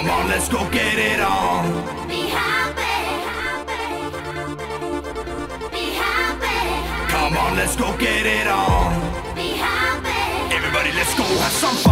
Come on, let's go get it on. Be happy. Be happy. Come on, let's go get it on. Be happy. Everybody, let's go have some fun.